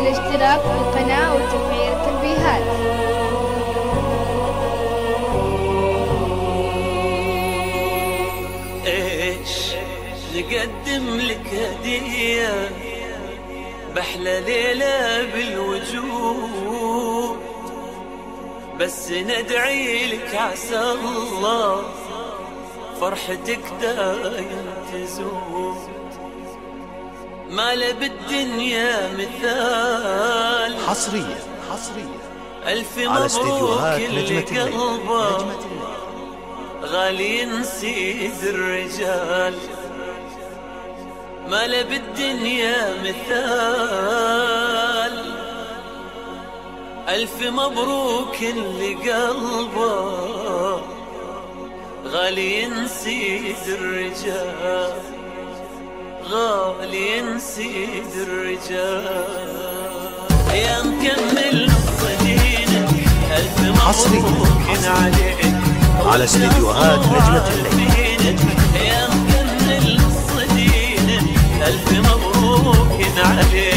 الاشتراك بالقناة وتفعيل التنبيهات. إيش نقدم لك هدية؟ بحلى ليلة بالوجود. بس ندعي لك عسى الله فرحتك دايم تزود ما له بالدنيا مثال. حصريا حصريا ألف مبروك استديوهات اللي نجمة الليل قلبه. نجمة الليل غالي نسيد الرجال. ما له بالدنيا مثال. ألف مبروك اللي قلبه. غالي نسيد الرجال. غالي نسيد الرجال. يا مكمل صدينك ألف حصري. عليك. على استديوهات نجمة الليل. يا مكمل صدينك ألف مبروك عليك.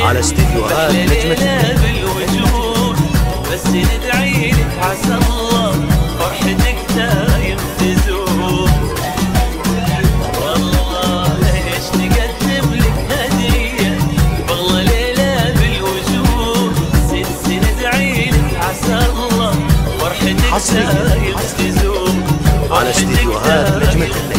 على استديوهات نجمة. بالوجود بس ندعي لك عسى الله فرحتك دايم تزور. والله ليش نقدم لك هدية؟ والله ليلة بالوجود. سنس ندعي لك عسى الله فرحتك. دايم تزور. على استديوهات نجمة.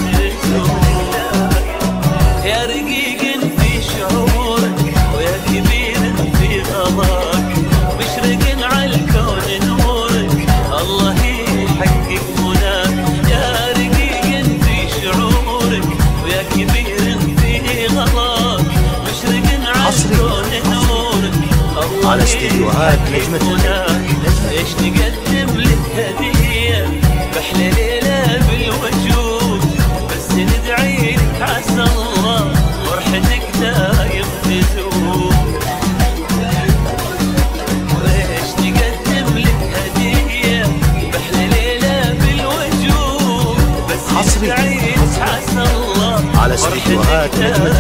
على استديوهات نجمة. إيش نقدم لك هدية بأحلى ليلة بالوجود. بس ندعي لك عسى الله فرحتك دايم بس حصري. ندعي لك عسى الله على استديوهات نجمة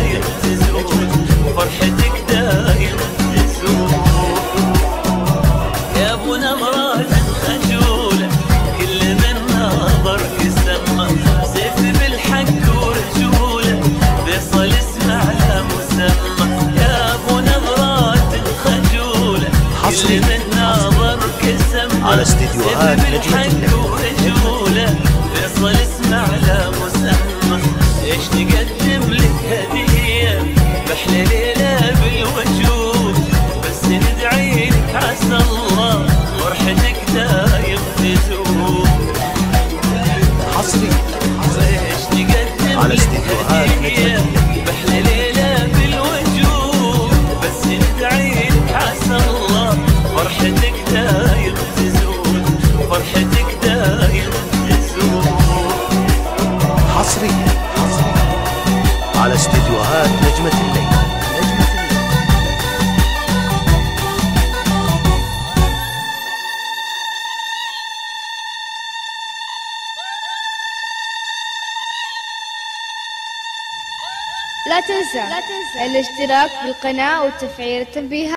فرحتك دايم من سما على استديوهات نجمة فيصل اسمع له مسمى. إيش نقدم لك هدية؟ بأحلى ليلة لا تنسى الاشتراك بالقناة وتفعيل التنبيهات